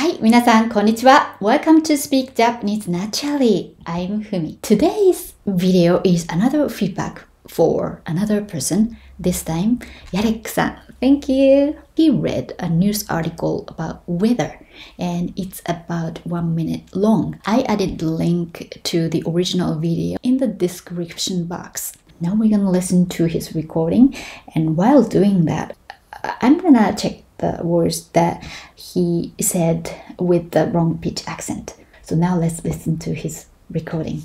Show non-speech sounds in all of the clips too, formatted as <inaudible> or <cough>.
はい、皆さん、こんにちは。Welcome to Speak Japanese Naturally. I'm Fumi. Today's video is another feedback for another person. This time, Yarek san. Thank you. He read a news article about weather and it's about one minute long. I added the link to the original video in the description box. Now we're gonna listen to his recording, and while doing that, I- I'm gonna check the words that he said with the wrong pitch accent. So now let's listen to his recording.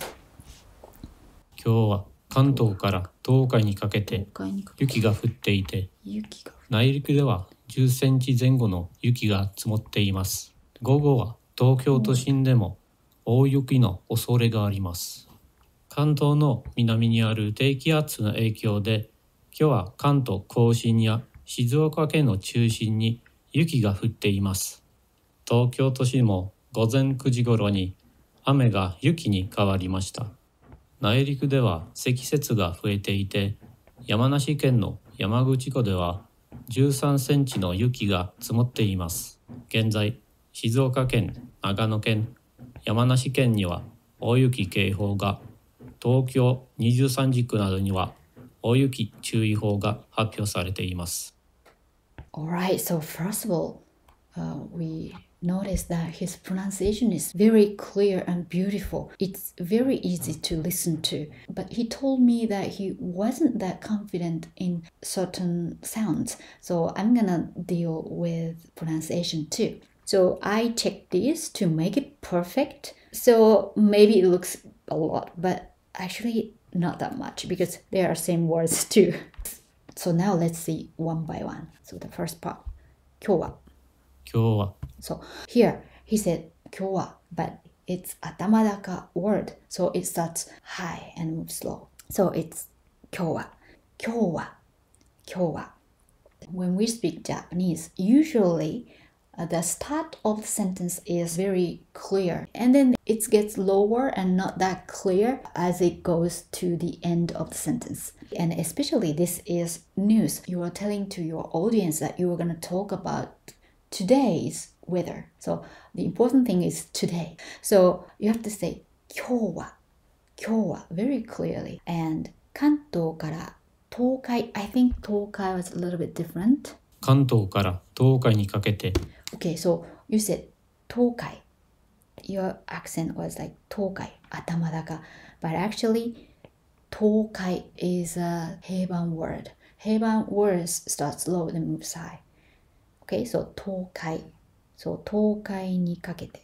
今日は関東から東海にかけて雪が降っていて内陸では10センチ前後の雪が積もっています午後は東京都心でも大雪の恐れがあります関東の南にある低気圧の影響で今日は関東甲信や静岡県を中心に雪が降っています。東京都心も午前9時頃に雨が雪に変わりました。内陸では積雪が増えていて山梨県の山口湖では13センチの雪が積もっています。現在静岡県長野県山梨県には大雪警報が東京23時区などには大雪注意報が発表されています。Alright, so first of all, uh, we notice that his pronunciation is very clear and beautiful. It's very easy to listen to. But he told me that he wasn't that confident in certain sounds. So I'm gonna deal with pronunciation too. So I checked this to make it perfect. So maybe it looks a lot, but actually not that much because there are same words too. <laughs> So now let's see one by one. So the first part, 今日は今日は so here he said 今日は but it's atamadaka word. So it starts high and moves slow. So it's 今日は今日は今日は When we speak Japanese, usually uh, the start of the sentence is very clear and then it gets lower and not that clear as it goes to the end of the sentence. And especially this is news. You are telling to your audience that you are going to talk about today's weather. So the important thing is today. So you have to say 今日は今日は very clearly. And 関東から東海 I think 東海 was a little bit different. 関東から東海にかけて Okay, so you said 東海 Your accent was like 東海頭高 But actually 東海 is a 平板 word. 平板 words starts low and moves high. Okay, so 東海 So 東海にかけて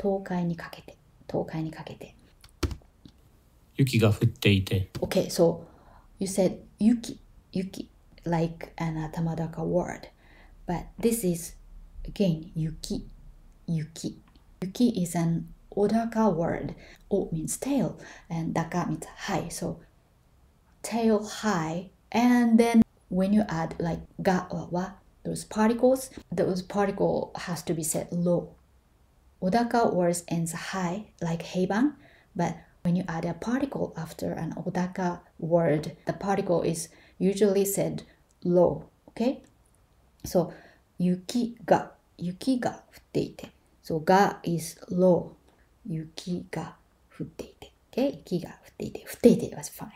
東海にかけて東海にかけて雪が降っていて Okay, so you said yuki, yuki, like an atamadaka word. But this is, again, yuki, yuki. Yuki is an odaka word. O means tail, and daka means high. So tail high, and then when you add like ga or wa, those particles, those particle has to be said low. Odaka words ends high, like heiban, but when you add a particle after an odaka word, the particle is usually said low. Okay? So, 雪が、雪が降っていて。So, が is low. 雪が降っていて。Okay? 雪が降っていて。降っていて was fine.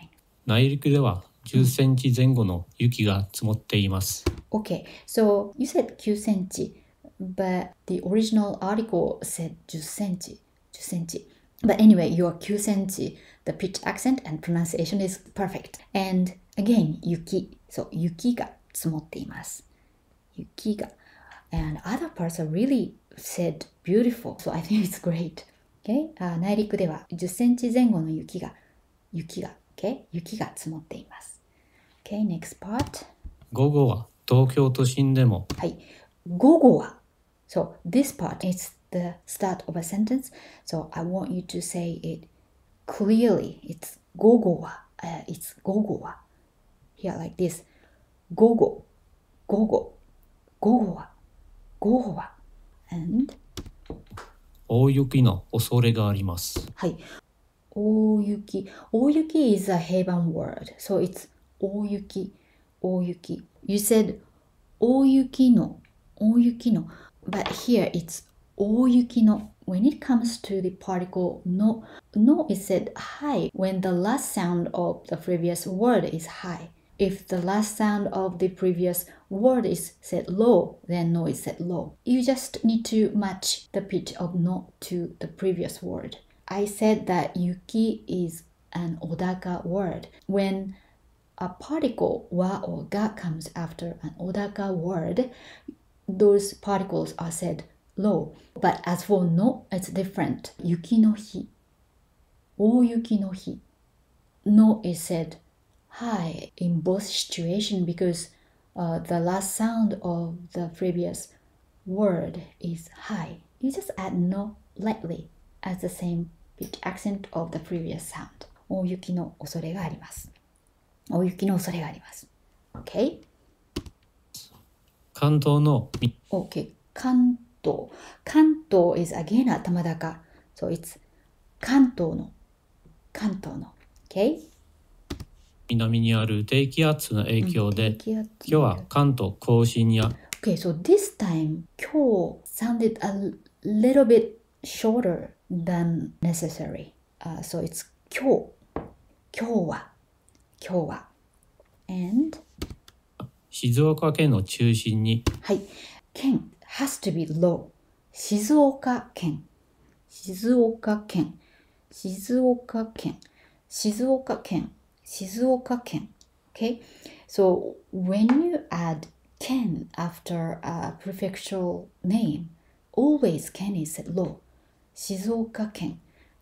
内陸では10センチ前後の雪が積もっています。Okay, so you said 9センチ but the original article said 10センチ10センチ But anyway, your 9センチ the pitch accent and pronunciation is perfect. And again, 雪 so 雪が積もっています雪が And other parts are really said beautiful. So I think it's great. Okay? あ内陸では10センチ前後の雪が雪が Okay? 雪が積もっています。Okay, next part. 午後は東京都心でもはい。午後は。So this part is the start of a sentence. So I want you to say it clearly. It's 午後は。Uh, it's 午後は。Here like this. 午後。午後。午後は。午後は。And 大雪の恐れがあります。はい。大雪。大雪 is a 平板 word. So it's 大雪。大雪。You said 大雪の。大雪の。But here it's 大雪の when it comes to the particle no, no is said high when the last sound of the previous word is high. If the last sound of the previous word is said low, then no is said low. You just need to match the pitch of no to the previous word. I said that yuki is an odaka word. When a particle wa or ga comes after an odaka word, those particles are said low. But as for no, it's different. Yuki no hi. O yuki no hi. No is said high in both situations because uh, the last sound of the previous word is high. You just add no lightly as the same pitch accent of the previous sound. 大雪の恐れがあります。大雪の恐れがあります。OK? 関東のみ OK. 関東。関東 is again 頭高。So it's 関東の。関東の。OK? 南にある低気圧の影響で、今日は関東甲信や Okay, so this time 今日 sounded a little bit shorter than necessary. Uh, so it's 今日。今日は。今日は。And 静岡県の中心にはい。県 has to be low. 静岡県。静岡県。静岡県。静岡県。Shizuoka ken. Okay, so when you add ken after a prefectural name, always ken is low. Shizuoka ken,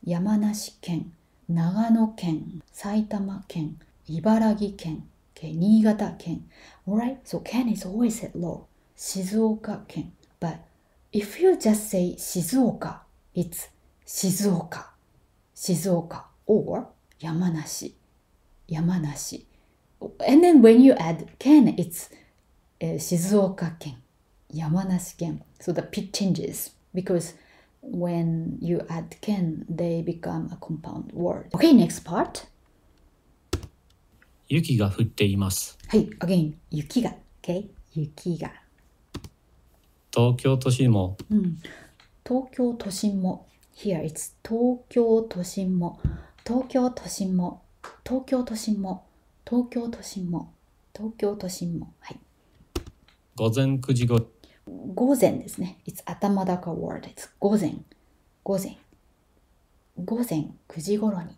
Yamanashi ken, Nagano ken, Saitama ken, Ibaragi ken, okay, Niigata ken. Alright, so ken is always at low. Shizuoka ken, but if you just say Shizuoka, it's Shizuoka, Shizuoka, or Yamanashi. 山梨。And then when you add ken, it's えー静岡県、山梨県。So the pitch changes because when you add ken, they become a compound word. Okay, next part. 雪が降っています。はい、again, 雪が。Okay, 雪が。東京都心もうん。東京都心も。Here, it's 東京都心も。東京都心も。東京都心も。東京都心も。東京都心も。はい。午前9時ごろ午前ですね。It's 頭高 word. It's 午前。午前。午前9時頃に。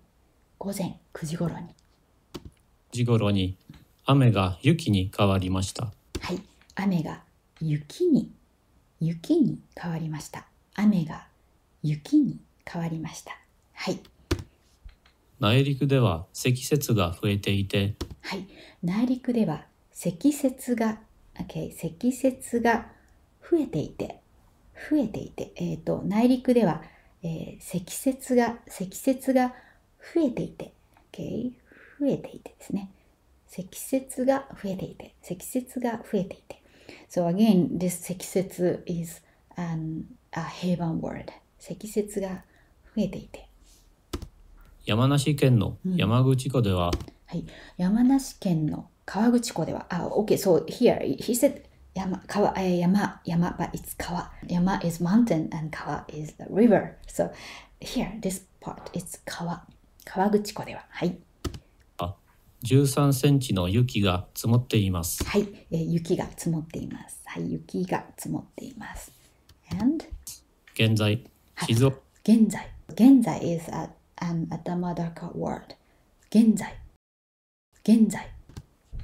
午前9時頃に。時頃に雨が雪に変わりました。はい。雨が雪に、雪に変わりました。雨が雪に変わりました。はい。内陸では積雪が増えていて、はい。内陸では積雪が、OK、積雪が増えていて、増えていて、えっ、と、内陸では、えー積雪が、積雪が増えていて、OK、増えていてですね。積雪が増えていて、積雪が増えていて。So again, this 積雪 is an, a Heiban word. 積雪が増えていて。山梨県の山口湖でははい、山梨県の川口湖では、あ、OK, so here, he said 山、川、えー山、山、but it's 川。山 is mountain and 川 is the river. So here, this part, it's 川。川口湖では、はい。13センチの雪が積もっています。はい、えー雪が積もっています。はい、雪が積もっています。And? 現在、静岡現在。現在 is a, an 頭高 word. 現在。現在。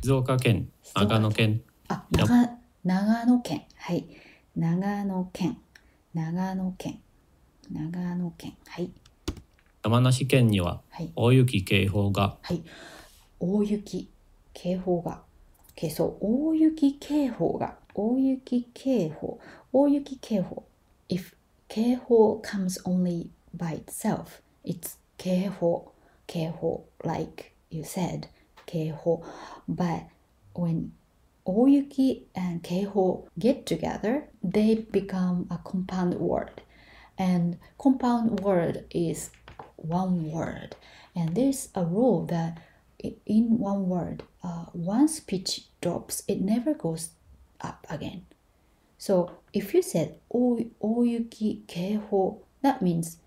静岡県、長野県、あ、長長野県。はい。長野県。長野県。長野県。はい。山梨県にははい。大雪警報がはい。大雪警報が。Okay, so 大雪警報が。大雪警報。大雪警報。If 警報 comes only by itself, it's keho, keho, like you said, keho. But when Oyuki and keho get together, they become a compound word. And compound word is one word. And there's a rule that in one word, uh, once pitch drops, it never goes up again. So if you said o, Oyuki keho, that means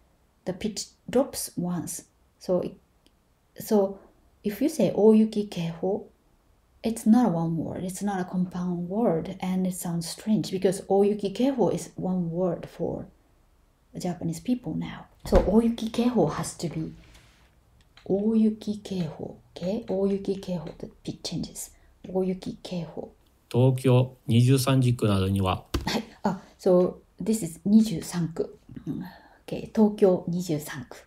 the pitch drops once. So so if you say oyuki keiho, it's not a one word. It's not a compound word, and it sounds strange because oyuki keiho is one word for Japanese people now. So oyuki keiho has to be oyuki keiho. Okay, oyuki keiho. The pitch changes. Oyuki keiho. 東京23時区などには。<laughs> はい。あ、so this is 23区。 Okay, 東京23区。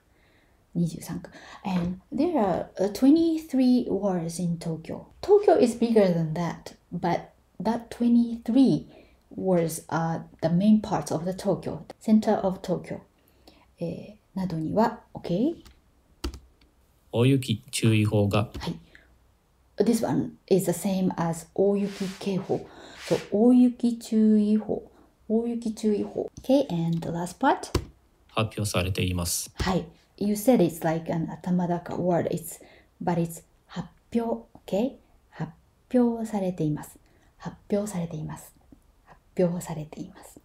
23区。And there are uh, 23 words in Tokyo. Tokyo is bigger than that, but that 23 words are the main parts of the Tokyo, center of Tokyo. えー、などには、OK? 大雪注意報が。はい。This one is the same as 大雪警報。So 大雪注意報。大雪注意報。Okay, and the last part? 発表されています。はい。You said it's like an 頭高 word. It's, but it's 発表。Okay? 発表されています。発表されています。発表されています。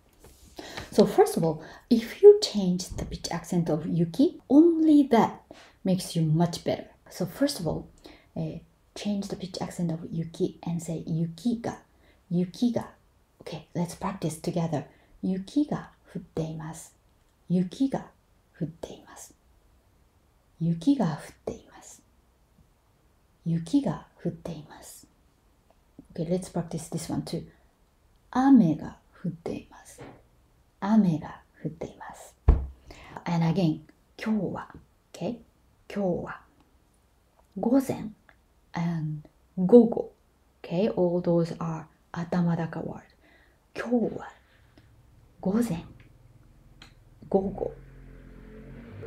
So first of all, if you change the pitch accent of Yuki, only that makes you much better. So first of all, uh, change the pitch accent of Yuki and say Yuki ga, Yuki ga. Okay, let's practice together. Yuki ga 降っています。雪が降っています。雪が降っています。雪が降っています。Okay, let's practice this one too. 雨が降っています。雨が降っています。And again, 今日は、okay? 今日は午前 and 午後 okay? All those are 頭高 word 今日は午前 Gogo.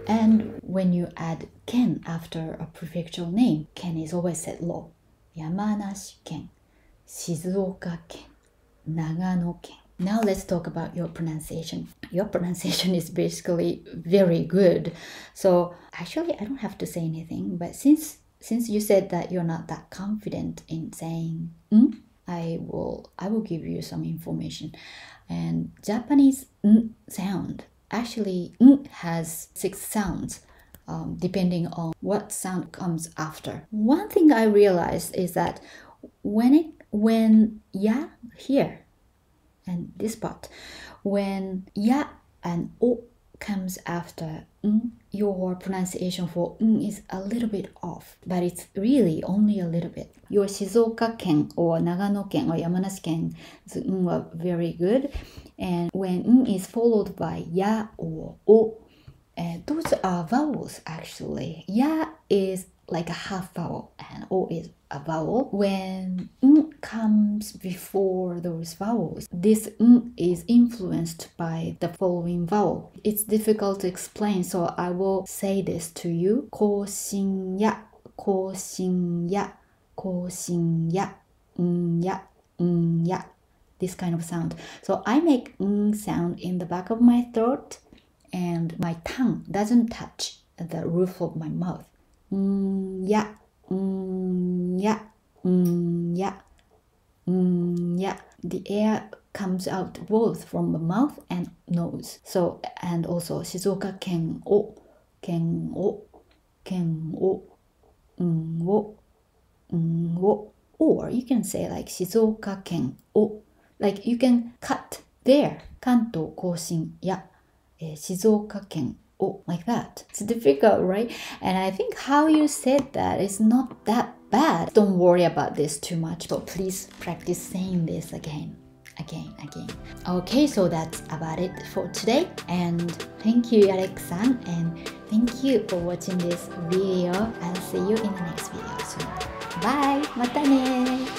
And when you add ken after a prefectural name, ken is always said low. Yamanashi ken, Shizuoka ken, Nagano ken. Now let's talk about your pronunciation. Your pronunciation is basically very good. So actually I don't have to say anything, but since since you said that you're not that confident in saying mm, I will I will give you some information. And Japanese mm sound actually mm has six sounds um, depending on what sound comes after. One thing I realized is that when it when yeah here and this part when yeah and o comes after mm, your pronunciation for mm is a little bit off, but it's really only a little bit. Your Shizuoka ken or Nagano ken or Yamanashi ken mm are very good, and when n is followed by ya or o, uh, those are vowels actually. Ya is like a half vowel and o is a vowel. When n comes before those vowels, this n is influenced by the following vowel. It's difficult to explain, so I will say this to you. Ko ya, ko ya, ko ya, n ya, n ya this kind of sound. So I make ng sound in the back of my throat and my tongue doesn't touch the roof of my mouth. Mm, yeah, mm, yeah, mm, yeah, mm, yeah. The air comes out both from the mouth and nose. So and also Shizuoka ken o ken o ken o ng o ng o or you can say like Shizuoka ken o Like you can cut there 関東甲信や、えー、静岡県 oh, like that. It's difficult, right? And I think how you said that is not that bad. Don't worry about this too much, but please practice saying this again. Again, again. Okay, so that's about it for today. And thank you, Alex-san, and thank you for watching this video. I'll see you in the next video soon. Bye! またね